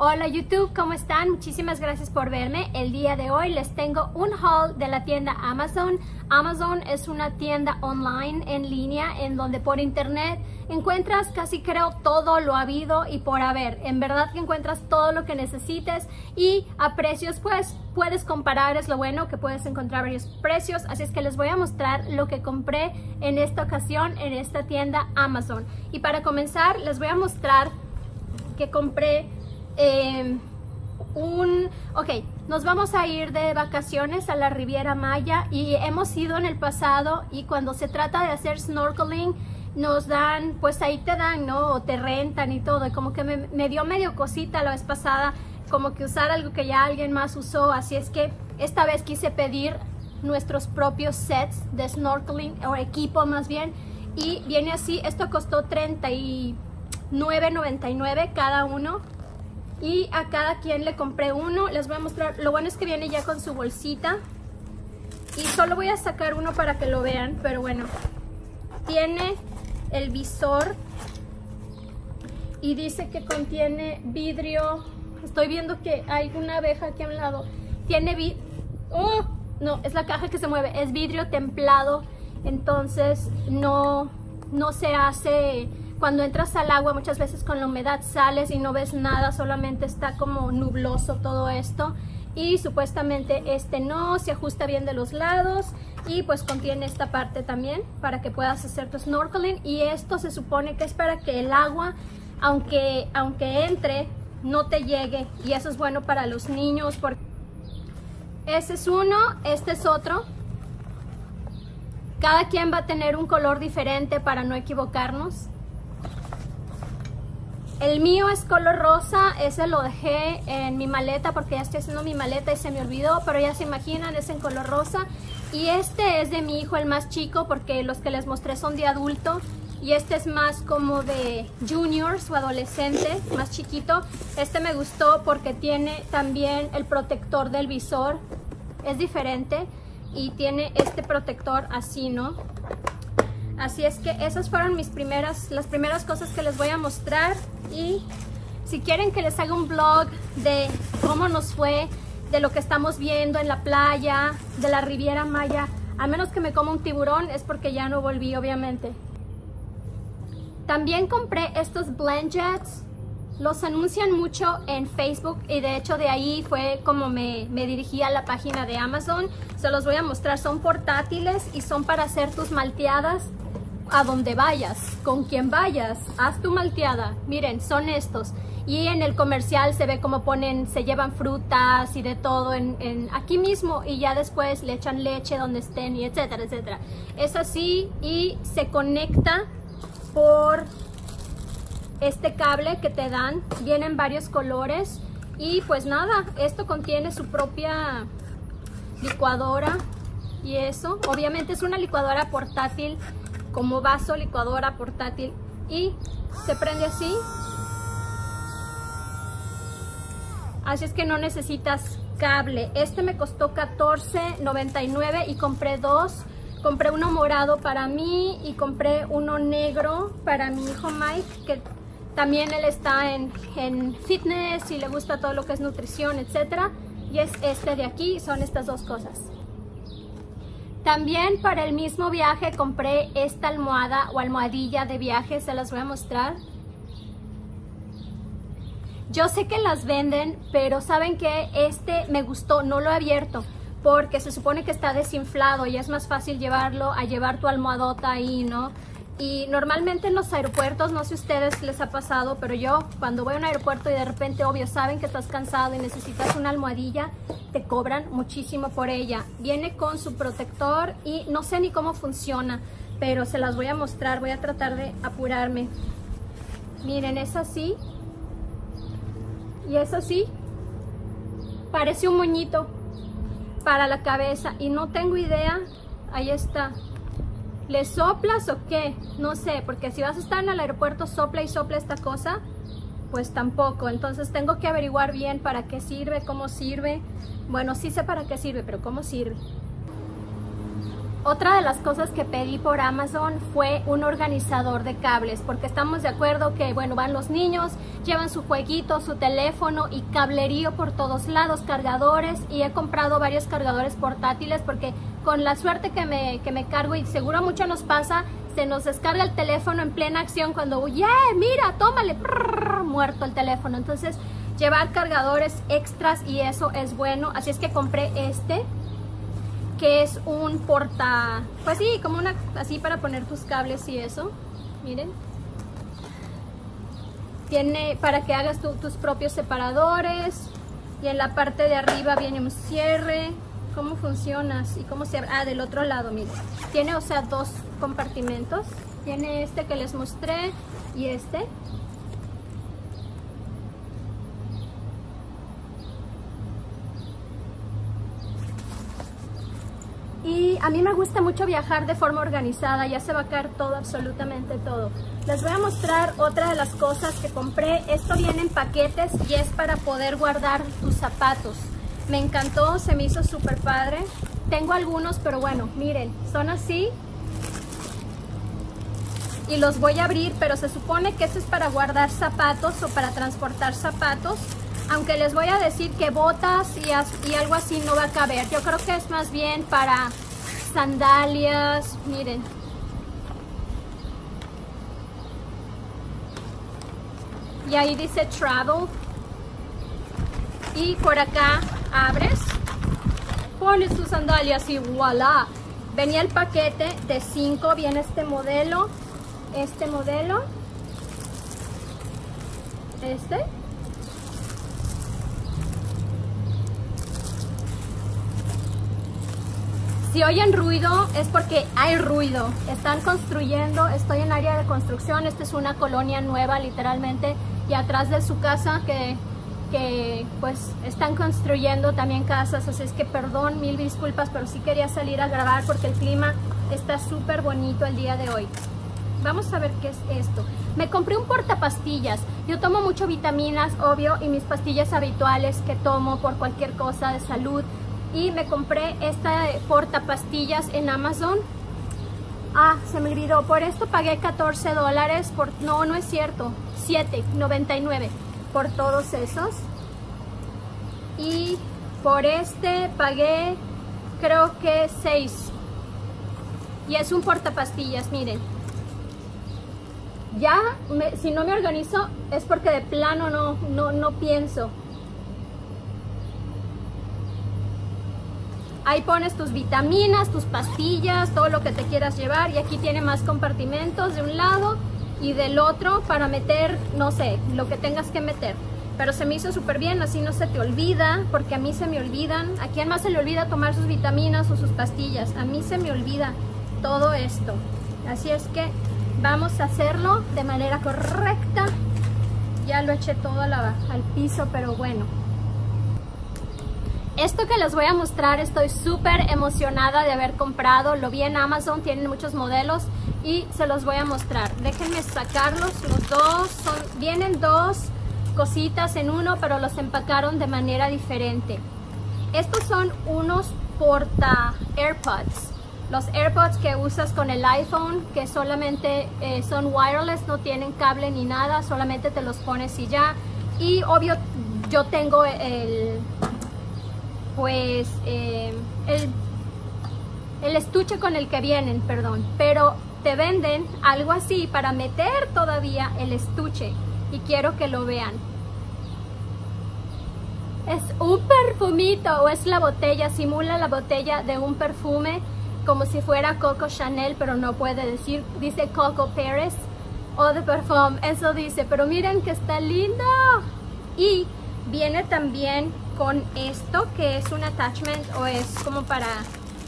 Hola YouTube, ¿cómo están? Muchísimas gracias por verme. El día de hoy les tengo un haul de la tienda Amazon. Amazon es una tienda online en línea en donde por internet encuentras casi creo todo lo habido y por haber. En verdad que encuentras todo lo que necesites y a precios pues puedes comparar, es lo bueno que puedes encontrar varios precios. Así es que les voy a mostrar lo que compré en esta ocasión en esta tienda Amazon. Y para comenzar les voy a mostrar que compré eh, un, ok, nos vamos a ir de vacaciones a la Riviera Maya y hemos ido en el pasado y cuando se trata de hacer snorkeling nos dan, pues ahí te dan, ¿no? O te rentan y todo, y como que me, me dio medio cosita la vez pasada, como que usar algo que ya alguien más usó, así es que esta vez quise pedir nuestros propios sets de snorkeling o equipo más bien. Y viene así, esto costó $39.99 cada uno y a cada quien le compré uno. Les voy a mostrar, lo bueno es que viene ya con su bolsita y solo voy a sacar uno para que lo vean, pero bueno, tiene el visor y dice que contiene vidrio. Estoy viendo que hay una abeja aquí a un lado. Tiene vidrio. ¡Oh! No, es la caja que se mueve. Es vidrio templado. Entonces no, no se hace cuando entras al agua muchas veces con la humedad sales y no ves nada, solamente está como nubloso todo esto. Y supuestamente este no se ajusta bien de los lados y pues contiene esta parte también para que puedas hacer tu snorkeling. Y esto se supone que es para que el agua aunque, aunque entre no te llegue. Y eso es bueno para los niños porque ese es uno, este es otro. Cada quien va a tener un color diferente para no equivocarnos el mío es color rosa, ese lo dejé en mi maleta porque ya estoy haciendo mi maleta y se me olvidó, pero ya se imaginan, es en color rosa. Y este es de mi hijo, el más chico, porque los que les mostré son de adulto. Y este es más como de juniors o adolescente, más chiquito. Este me gustó porque tiene también el protector del visor. Es diferente y tiene este protector así, ¿no? Así es que esas fueron mis primeras, las primeras cosas que les voy a mostrar y si quieren que les haga un blog de cómo nos fue, de lo que estamos viendo en la playa, de la Riviera Maya, a menos que me coma un tiburón es porque ya no volví obviamente. También compré estos blend los anuncian mucho en Facebook y de hecho de ahí fue como me, me, dirigí a la página de Amazon. Se los voy a mostrar, son portátiles y son para hacer tus malteadas a donde vayas, con quien vayas, haz tu malteada. Miren, son estos. Y en el comercial se ve como ponen, se llevan frutas y de todo en, aquí mismo y ya después le echan leche donde estén y etcétera, etcétera. Es así y se conecta por este cable que te dan. Vienen varios colores y pues nada, esto contiene su propia licuadora y eso. Obviamente es una licuadora portátil como vaso, licuadora portátil y se prende así. Así es que no necesitas cable. Este me costó $14.99 y compré dos. Compré uno morado para mí y compré uno negro para mi hijo Mike, que también él está en, en fitness y le gusta todo lo que es nutrición, etc. Y es este de aquí, son estas dos cosas. También para el mismo viaje compré esta almohada o almohadilla de viaje, se las voy a mostrar. Yo sé que las venden, pero saben que este me gustó, no lo he abierto porque se supone que está desinflado y es más fácil llevarlo a llevar tu almohadota ahí, ¿no? Y normalmente en los aeropuertos, no sé a ustedes les ha pasado, pero yo cuando voy a un aeropuerto y de repente, obvio, saben que estás cansado y necesitas una almohadilla, te cobran muchísimo por ella. Viene con su protector y no sé ni cómo funciona, pero se las voy a mostrar, voy a tratar de apurarme. Miren, es así. Y es así. Parece un moñito para la cabeza y no tengo idea. Ahí está. ¿Le soplas o qué? No sé, porque si vas a estar en el aeropuerto sopla y sopla esta cosa, pues tampoco. Entonces tengo que averiguar bien para qué sirve, cómo sirve. Bueno, sí sé para qué sirve, pero cómo sirve. Otra de las cosas que pedí por Amazon fue un organizador de cables, porque estamos de acuerdo que, bueno, van los niños, llevan su jueguito, su teléfono y cablerío por todos lados, cargadores, y he comprado varios cargadores portátiles porque con la suerte que me, que me cargo, y seguro mucho nos pasa, se nos descarga el teléfono en plena acción cuando, yeah, mira, tómale, muerto el teléfono. Entonces, llevar cargadores extras y eso es bueno, así es que compré este que es un porta, pues sí, como una, así para poner tus cables y eso, miren. Tiene para que hagas tus propios separadores y en la parte de arriba viene un cierre. ¿Cómo funciona? ¿Y cómo se? Ah, del otro lado, miren. Tiene, o sea, dos compartimentos. Tiene este que les mostré y este. Y a mí me gusta mucho viajar de forma organizada, ya se va a caer todo, absolutamente todo. Les voy a mostrar otra de las cosas que compré. Esto viene en paquetes y es para poder guardar tus zapatos. Me encantó, se me hizo súper padre. Tengo algunos, pero bueno, miren, son así. Y los voy a abrir, pero se supone que esto es para guardar zapatos o para transportar zapatos aunque les voy a decir que botas y, y, algo así no va a caber. Yo creo que es más bien para sandalias, miren. Y ahí dice travel. Y por acá abres, pones tus sandalias y voilà. Venía el paquete de 5, viene este modelo, este modelo, este Si oyen ruido es porque hay ruido. Están construyendo, estoy en área de construcción, esta es una colonia nueva literalmente y atrás de su casa que, que pues están construyendo también casas, así es que perdón, mil disculpas, pero sí quería salir a grabar porque el clima está súper bonito el día de hoy. Vamos a ver qué es esto. Me compré un portapastillas. Yo tomo mucho vitaminas, obvio, y mis pastillas habituales que tomo por cualquier cosa de salud y me compré esta portapastillas en Amazon. Ah, se me gritó. Por esto pagué 14 dólares. Por, no, no es cierto. 7.99 por todos esos. Y por este pagué creo que 6. Y es un portapastillas, miren. Ya, si no me organizo es porque de plano no, no, no pienso. Ahí pones tus vitaminas, tus pastillas, todo lo que te quieras llevar. Y aquí tiene más compartimentos de un lado y del otro para meter, no sé, lo que tengas que meter. Pero se me hizo súper bien, así no se te olvida, porque a mí se me olvidan. ¿A quién más se le olvida tomar sus vitaminas o sus pastillas? A mí se me olvida todo esto. Así es que vamos a hacerlo de manera correcta. Ya lo eché todo al piso, pero bueno. Esto que les voy a mostrar estoy súper emocionada de haber comprado. Lo vi en Amazon, tienen muchos modelos y se los voy a mostrar. Déjenme sacarlos, los dos, son, vienen dos cositas en uno, pero los empacaron de manera diferente. Estos son unos porta AirPods. Los AirPods que usas con el iPhone, que solamente eh, son wireless, no tienen cable ni nada, solamente te los pones y ya. Y obvio, yo tengo el pues eh, el, estuche con el que vienen, perdón, pero te venden algo así para meter todavía el estuche y quiero que lo vean. Es un perfumito o es la botella, simula la botella de un perfume como si fuera Coco Chanel, pero no puede decir, dice Coco Paris o de perfume, eso dice, pero miren que está lindo. Y viene también con esto que es un attachment o es como para,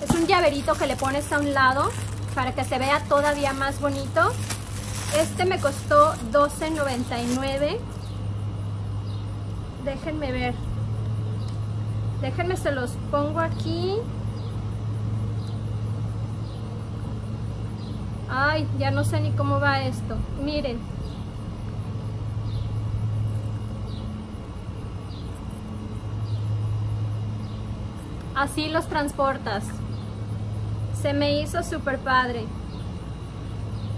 es un llaverito que le pones a un lado para que se vea todavía más bonito. Este me costó $12.99. Déjenme ver. Déjenme se los pongo aquí. Ay, ya no sé ni cómo va esto. Miren. Así los transportas. Se me hizo súper padre.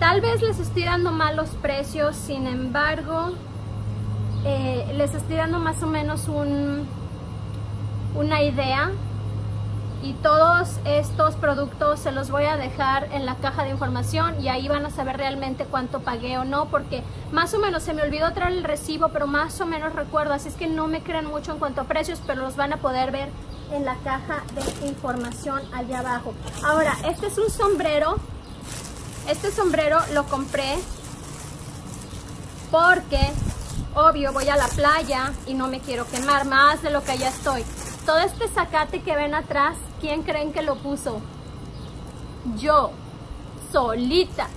Tal vez les estoy dando malos precios, sin embargo, eh, les estoy dando más o menos un, una idea y todos estos productos se los voy a dejar en la caja de información y ahí van a saber realmente cuánto pagué o no porque más o menos se me olvidó traer el recibo pero más o menos recuerdo así es que no me crean mucho en cuanto a precios pero los van a poder ver en la caja de información allá abajo ahora este es un sombrero este sombrero lo compré porque obvio voy a la playa y no me quiero quemar más de lo que ya estoy todo este zacate que ven atrás ¿Quién creen que lo puso? Yo, solita.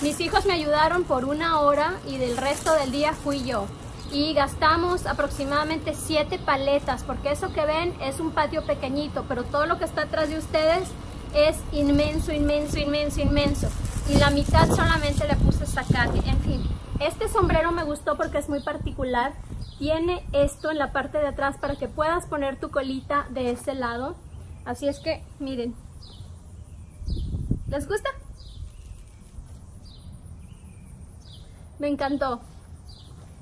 Mis hijos me ayudaron por una hora y del resto del día fui yo. Y gastamos aproximadamente siete paletas, porque eso que ven es un patio pequeñito, pero todo lo que está atrás de ustedes es inmenso, inmenso, inmenso, inmenso. Y la mitad solamente le puse zacate. En fin, este sombrero me gustó porque es muy particular. Tiene esto en la parte de atrás para que puedas poner tu colita de ese lado. Así es que, miren. ¿Les gusta? Me encantó.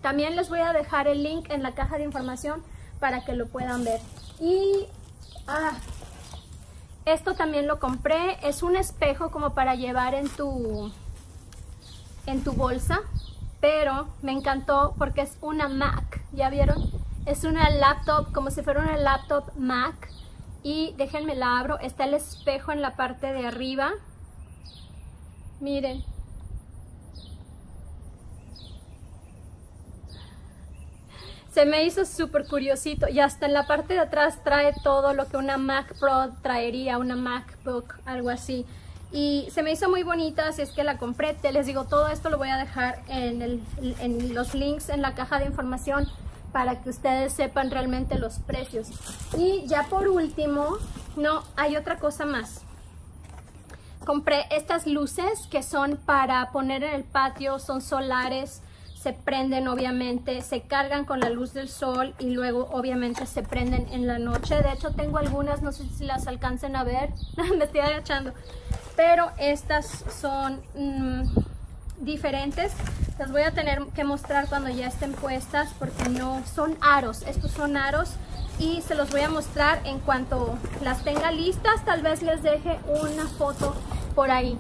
También les voy a dejar el link en la caja de información para que lo puedan ver. Y ah, esto también lo compré. Es un espejo como para llevar en tu, en tu bolsa. Pero me encantó porque es una Mac. ¿Ya vieron? Es una laptop, como si fuera una laptop Mac y déjenme la abro, está el espejo en la parte de arriba. Miren. Se me hizo súper curiosito y hasta en la parte de atrás trae todo lo que una Mac Pro traería, una MacBook, algo así. Y se me hizo muy bonita, así es que la compré. Te les digo, todo esto lo voy a dejar en, en los links en la caja de información para que ustedes sepan realmente los precios. Y ya por último, no, hay otra cosa más. Compré estas luces que son para poner en el patio, son solares, se prenden obviamente, se cargan con la luz del sol y luego obviamente se prenden en la noche. De hecho tengo algunas, no sé si las alcancen a ver, me estoy agachando, pero estas son... Mm, diferentes. Las voy a tener que mostrar cuando ya estén puestas porque no son aros. Estos son aros y se los voy a mostrar en cuanto las tenga listas. Tal vez les deje una foto por ahí.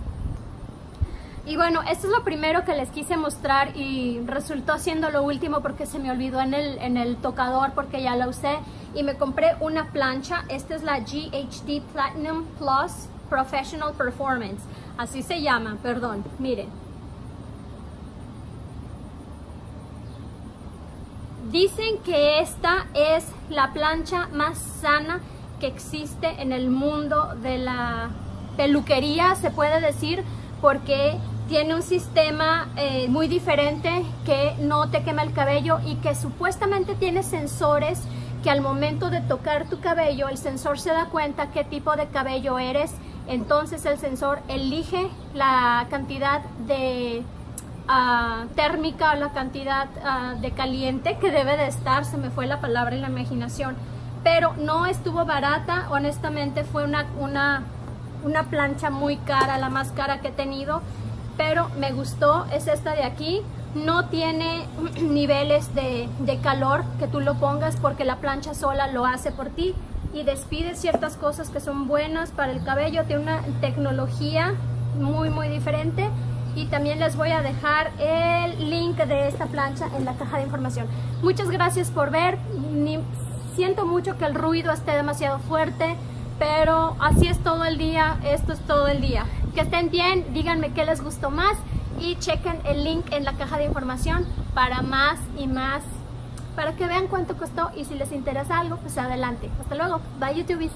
Y bueno, esto es lo primero que les quise mostrar y resultó siendo lo último porque se me olvidó en el, en el tocador porque ya la usé. Y me compré una plancha. Esta es la GHD Platinum Plus Professional Performance. Así se llama, perdón, miren. Dicen que esta es la plancha más sana que existe en el mundo de la peluquería, se puede decir, porque tiene un sistema eh, muy diferente que no te quema el cabello y que supuestamente tiene sensores que al momento de tocar tu cabello el sensor se da cuenta qué tipo de cabello eres. Entonces el sensor elige la cantidad de térmica la cantidad de caliente que debe de estar, se me fue la palabra y la imaginación, pero no estuvo barata, honestamente fue una, una, una plancha muy cara, la más cara que he tenido, pero me gustó, es esta de aquí, no tiene niveles de, de calor que tú lo pongas porque la plancha sola lo hace por ti y despide ciertas cosas que son buenas para el cabello, tiene una tecnología muy muy diferente y también les voy a dejar el link de esta plancha en la caja de información. Muchas gracias por ver. siento mucho que el ruido esté demasiado fuerte, pero así es todo el día. Esto es todo el día. Que estén bien, díganme qué les gustó más y chequen el link en la caja de información para más y más, para que vean cuánto costó y si les interesa algo, pues adelante. Hasta luego. Bye, YouTubers.